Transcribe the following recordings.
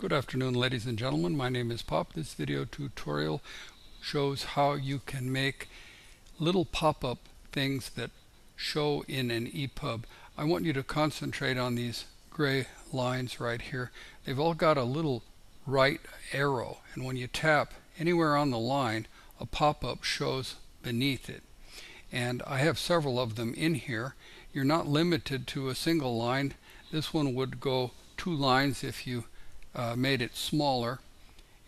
Good afternoon ladies and gentlemen, my name is Pop. This video tutorial shows how you can make little pop-up things that show in an EPUB. I want you to concentrate on these gray lines right here. They've all got a little right arrow and when you tap anywhere on the line a pop-up shows beneath it and I have several of them in here. You're not limited to a single line. This one would go two lines if you uh, made it smaller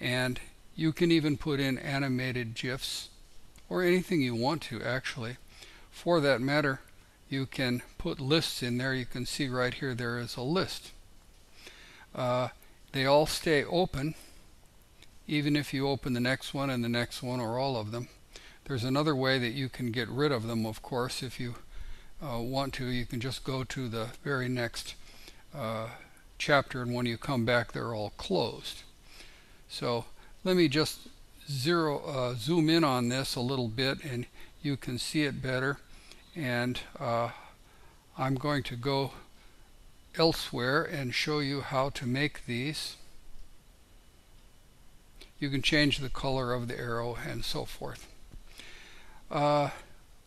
and you can even put in animated GIFs or anything you want to actually. For that matter, you can put lists in there. You can see right here there is a list. Uh, they all stay open even if you open the next one and the next one or all of them. There's another way that you can get rid of them, of course, if you uh, want to. You can just go to the very next uh, chapter and when you come back they're all closed. So let me just zero uh, zoom in on this a little bit and you can see it better and uh, I'm going to go elsewhere and show you how to make these. You can change the color of the arrow and so forth. Uh,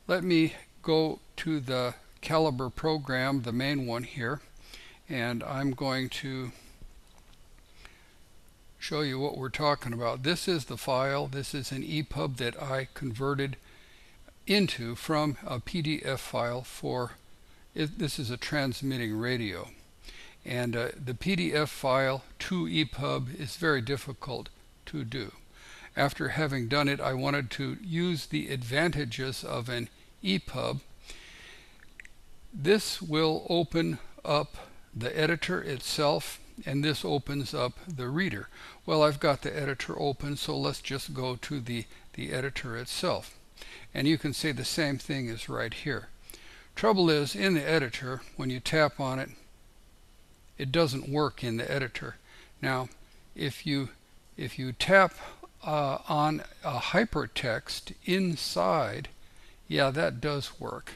let me go to the Calibre program, the main one here and I'm going to show you what we're talking about. This is the file. This is an EPUB that I converted into from a PDF file for it, this is a transmitting radio and uh, the PDF file to EPUB is very difficult to do. After having done it I wanted to use the advantages of an EPUB. This will open up the editor itself and this opens up the reader. Well, I've got the editor open, so let's just go to the, the editor itself. And you can see the same thing is right here. Trouble is, in the editor, when you tap on it, it doesn't work in the editor. Now, if you if you tap uh, on a hypertext inside, yeah, that does work.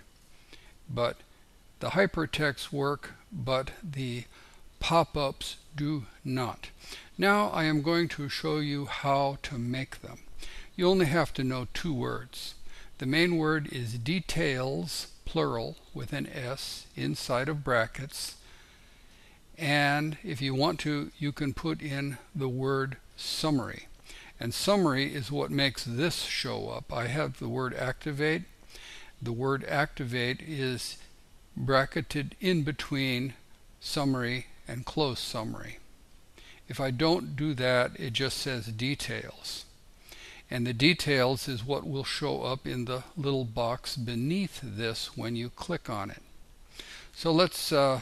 But the hypertext work, but the pop-ups do not. Now I am going to show you how to make them. You only have to know two words. The main word is details, plural, with an S inside of brackets. And if you want to, you can put in the word summary. And summary is what makes this show up. I have the word activate. The word activate is bracketed in between summary and close summary. If I don't do that, it just says details. And the details is what will show up in the little box beneath this when you click on it. So let's, uh,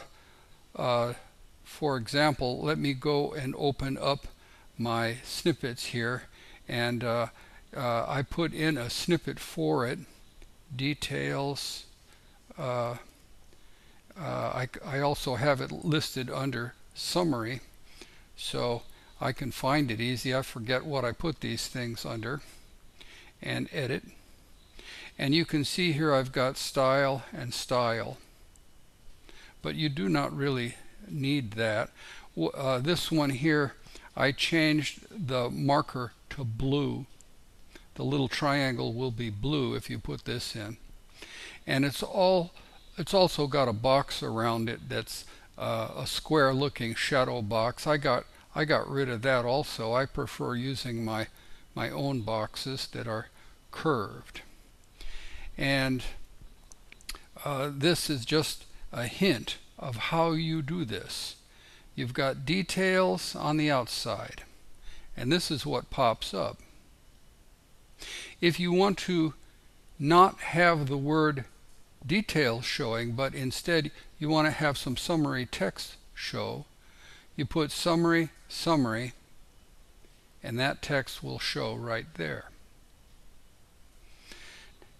uh, for example, let me go and open up my snippets here. And uh, uh I put in a snippet for it, details, uh, I, I also have it listed under summary so I can find it easy. I forget what I put these things under and edit and you can see here I've got style and style but you do not really need that. Uh, this one here I changed the marker to blue. The little triangle will be blue if you put this in. And it's all it's also got a box around it that's uh, a square looking shadow box. I got I got rid of that also. I prefer using my my own boxes that are curved. And uh, this is just a hint of how you do this. You've got details on the outside and this is what pops up. If you want to not have the word details showing, but instead you want to have some summary text show, you put summary, summary, and that text will show right there.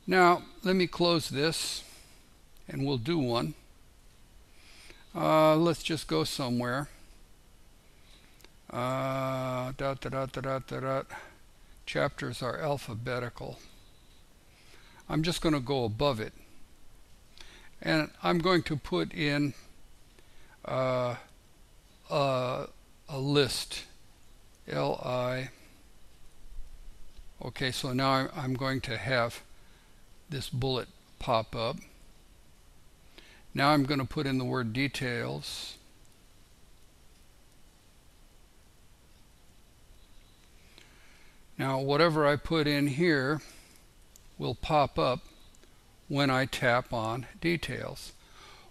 Now, let me close this, and we'll do one. Uh, let's just go somewhere. Uh. Chapters are alphabetical. I'm just going to go above it and I'm going to put in uh, a, a list li okay so now I'm going to have this bullet pop up. Now I'm going to put in the word details. Now whatever I put in here will pop up when I tap on details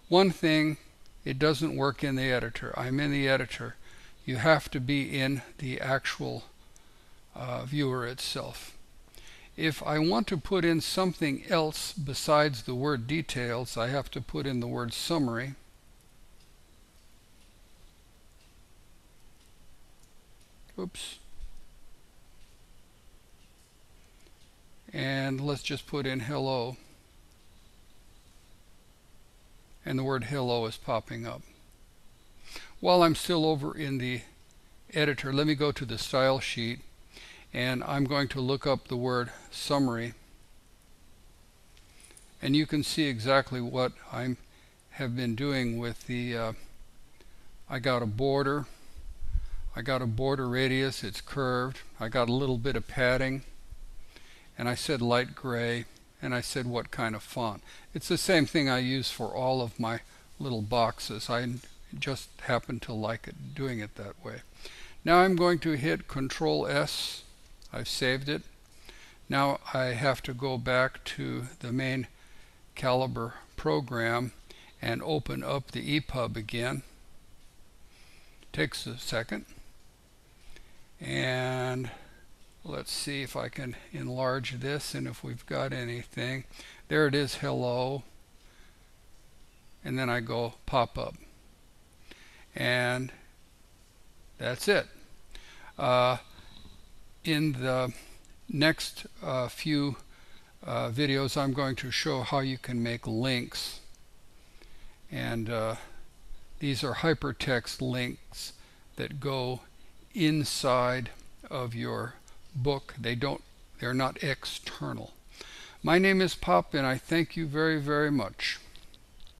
one thing it doesn't work in the editor I'm in the editor you have to be in the actual uh, viewer itself. If I want to put in something else besides the word details, I have to put in the word summary. Oops. And let's just put in hello. And the word hello is popping up. While I'm still over in the editor, let me go to the style sheet and I'm going to look up the word summary. And you can see exactly what I have been doing with the uh, I got a border. I got a border radius. It's curved. I got a little bit of padding. And I said light gray and I said what kind of font it's the same thing I use for all of my little boxes I just happen to like it doing it that way now I'm going to hit control S I've saved it. Now I have to go back to the main Calibre program and open up the EPUB again. Takes a second. And let's see if I can enlarge this and if we've got anything. There it is, hello. And then I go pop up. And that's it. Uh, in the next uh, few uh, videos I'm going to show how you can make links and uh, these are hypertext links that go inside of your book. They don't they're not external. My name is Pop and I thank you very very much